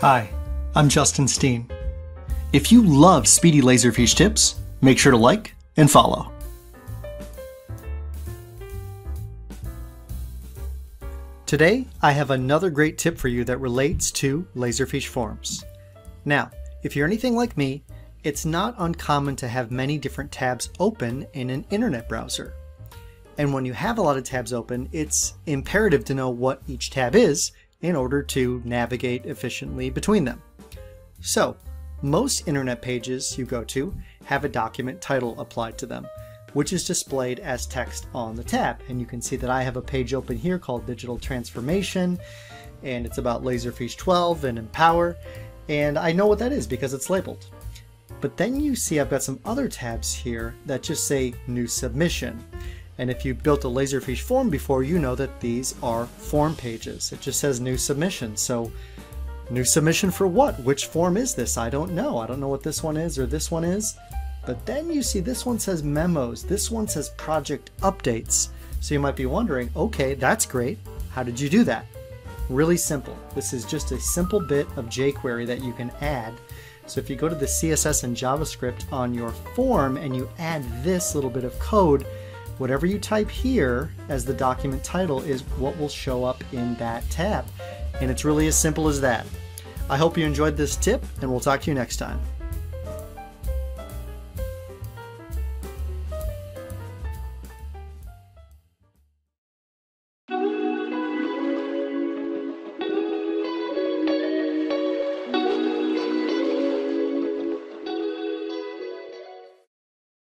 Hi, I'm Justin Steen. If you love Speedy Laserfiche tips, make sure to like and follow. Today, I have another great tip for you that relates to Laserfiche forms. Now, if you're anything like me, it's not uncommon to have many different tabs open in an internet browser. And when you have a lot of tabs open, it's imperative to know what each tab is in order to navigate efficiently between them. So, most internet pages you go to have a document title applied to them, which is displayed as text on the tab. And you can see that I have a page open here called Digital Transformation, and it's about Laserfiche 12 and Empower, and I know what that is because it's labeled. But then you see I've got some other tabs here that just say New Submission. And if you've built a Laserfiche form before, you know that these are form pages. It just says new submission. So new submission for what? Which form is this? I don't know. I don't know what this one is or this one is. But then you see this one says memos. This one says project updates. So you might be wondering, okay, that's great. How did you do that? Really simple. This is just a simple bit of jQuery that you can add. So if you go to the CSS and JavaScript on your form and you add this little bit of code, Whatever you type here as the document title is what will show up in that tab. And it's really as simple as that. I hope you enjoyed this tip and we'll talk to you next time.